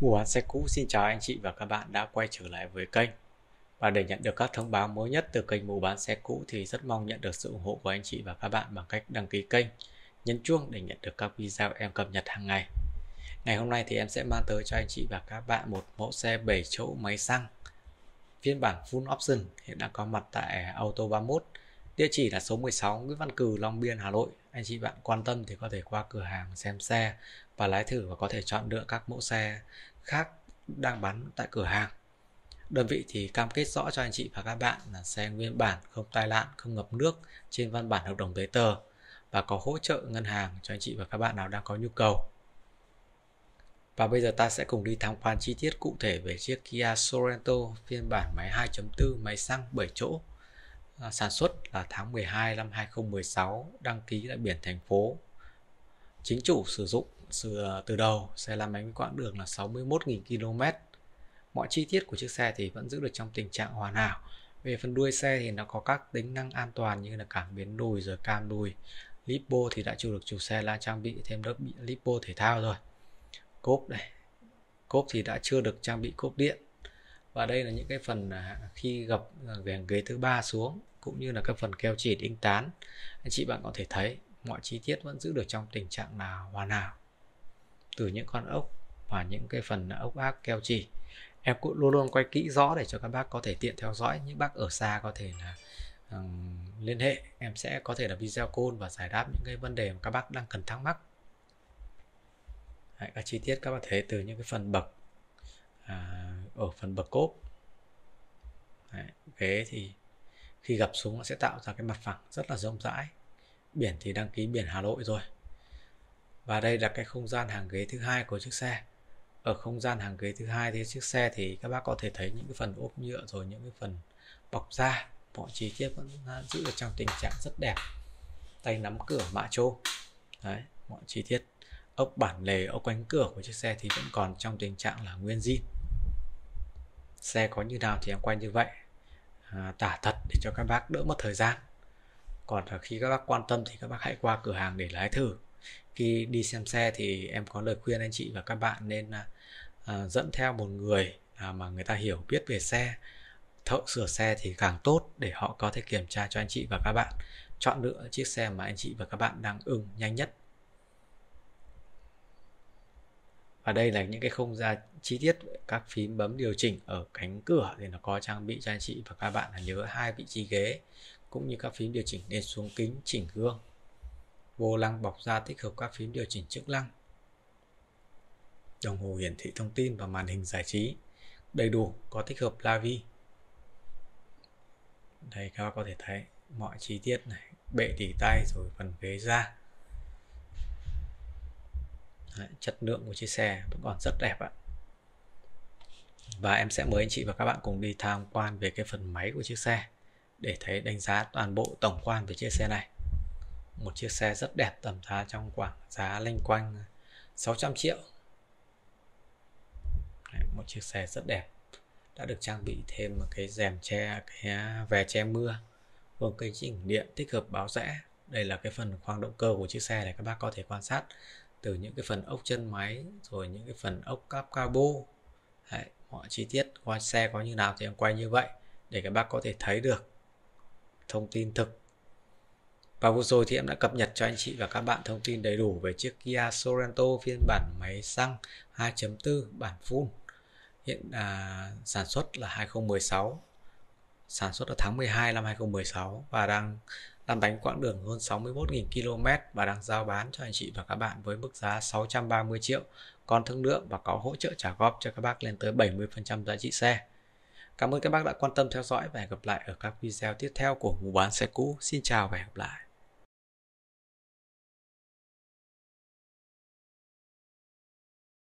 Mua bán xe cũ xin chào anh chị và các bạn đã quay trở lại với kênh. Và để nhận được các thông báo mới nhất từ kênh mua bán xe cũ thì rất mong nhận được sự ủng hộ của anh chị và các bạn bằng cách đăng ký kênh, Nhấn chuông để nhận được các video em cập nhật hàng ngày. Ngày hôm nay thì em sẽ mang tới cho anh chị và các bạn một mẫu xe 7 chỗ máy xăng. Phiên bản full option hiện đang có mặt tại Auto 31 Địa chỉ là số 16 Nguyễn Văn Cừ, Long Biên, Hà Nội. Anh chị bạn quan tâm thì có thể qua cửa hàng xem xe và lái thử và có thể chọn lựa các mẫu xe khác đang bán tại cửa hàng. Đơn vị thì cam kết rõ cho anh chị và các bạn là xe nguyên bản, không tai nạn, không ngập nước trên văn bản hợp đồng giấy tờ và có hỗ trợ ngân hàng cho anh chị và các bạn nào đang có nhu cầu. Và bây giờ ta sẽ cùng đi tham quan chi tiết cụ thể về chiếc Kia Sorento phiên bản máy 2.4 máy xăng 7 chỗ À, sản xuất là tháng 12 năm 2016 đăng ký tại biển thành phố. Chính chủ sử dụng từ, à, từ đầu xe làm bánh quãng đường là 61.000 km mọi chi tiết của chiếc xe thì vẫn giữ được trong tình trạng hoàn hảo. Về phần đuôi xe thì nó có các tính năng an toàn như là cảm biến đùi rồi cam đùi. Lipo thì đã chủ được chủ xe là trang bị thêm lớp lipo thể thao rồi. Cốp này cốp thì đã chưa được trang bị cốp điện. Và đây là những cái phần à, khi gập về ghế thứ ba xuống cũng như là các phần keo chỉ đinh tán. Anh chị bạn có thể thấy mọi chi tiết vẫn giữ được trong tình trạng là hoàn hảo. Từ những con ốc và những cái phần ốc ác keo chỉ em cũng luôn luôn quay kỹ rõ để cho các bác có thể tiện theo dõi. Những bác ở xa có thể là um, liên hệ. Em sẽ có thể là video call và giải đáp những cái vấn đề mà các bác đang cần thắc mắc. Đấy, các chi tiết các bác thấy từ những cái phần bậc à, ở phần bậc cốp. Đấy, ghế thì khi gập xuống nó sẽ tạo ra cái mặt phẳng rất là rộng rãi. Biển thì đăng ký biển Hà Nội rồi. Và đây là cái không gian hàng ghế thứ hai của chiếc xe. Ở không gian hàng ghế thứ hai thì chiếc xe thì các bác có thể thấy những cái phần ốp nhựa rồi những cái phần bọc da. Mọi chi tiết vẫn giữ được trong tình trạng rất đẹp. Tay nắm cửa mạ trô đấy, mọi chi tiết. Ốc bản lề, ốc cánh cửa của chiếc xe thì vẫn còn trong tình trạng là nguyên zin. Xe có như nào thì em quay như vậy. À, tả thật để cho các bác đỡ mất thời gian. Còn à, khi các bác quan tâm thì các bác hãy qua cửa hàng để lái thử. Khi đi xem xe thì em có lời khuyên anh chị và các bạn nên à, à, dẫn theo một người à, mà người ta hiểu biết về xe. Thợ sửa xe thì càng tốt để họ có thể kiểm tra cho anh chị và các bạn. Chọn lựa chiếc xe mà anh chị và các bạn đang ưng nhanh nhất. Và đây là những cái không gian chi tiết các phím bấm điều chỉnh ở cánh cửa thì nó có trang bị cho anh chị và các bạn là nhớ hai vị trí ghế cũng như các phím điều chỉnh lên xuống kính chỉnh gương. Vô lăng bọc da tích hợp các phím điều chỉnh chức năng. Đồng hồ hiển thị thông tin và màn hình giải trí đầy đủ, có tích hợp la vi. Đây các bạn có thể thấy mọi chi tiết này, bệ tỉ tay rồi phần ghế da. Đấy, chất lượng của chiếc xe vẫn còn rất đẹp ạ. Và em sẽ mời anh chị và các bạn cùng đi tham quan về cái phần máy của chiếc xe để thấy đánh giá toàn bộ tổng quan về chiếc xe này. Một chiếc xe rất đẹp tầm giá trong khoảng giá lanh quanh 600 triệu. Đấy, một chiếc xe rất đẹp. Đã được trang bị thêm một cái rèm che cái à, về che mưa gồm cây chỉnh điện tích hợp báo rẽ. Đây là cái phần khoang động cơ của chiếc xe này các bác có thể quan sát từ những cái phần ốc chân máy rồi những cái phần ốc cáp cabo. Đấy, mọi chi tiết qua xe có như nào thì em quay như vậy để các bác có thể thấy được thông tin thực. Và vừa rồi thì em đã cập nhật cho anh chị và các bạn thông tin đầy đủ về chiếc Kia Sorento phiên bản máy xăng 2.4 bản full. Hiện à, sản xuất là 2016 sản xuất ở tháng 12 năm 2016 và đang làm bánh quãng đường hơn 61.000 km và đang giao bán cho anh chị và các bạn với mức giá 630 triệu còn thương lượng và có hỗ trợ trả góp cho các bác lên tới 70% giá trị xe. Cảm ơn các bác đã quan tâm theo dõi và hẹn gặp lại ở các video tiếp theo của mua bán xe cũ. Xin chào và hẹn gặp lại.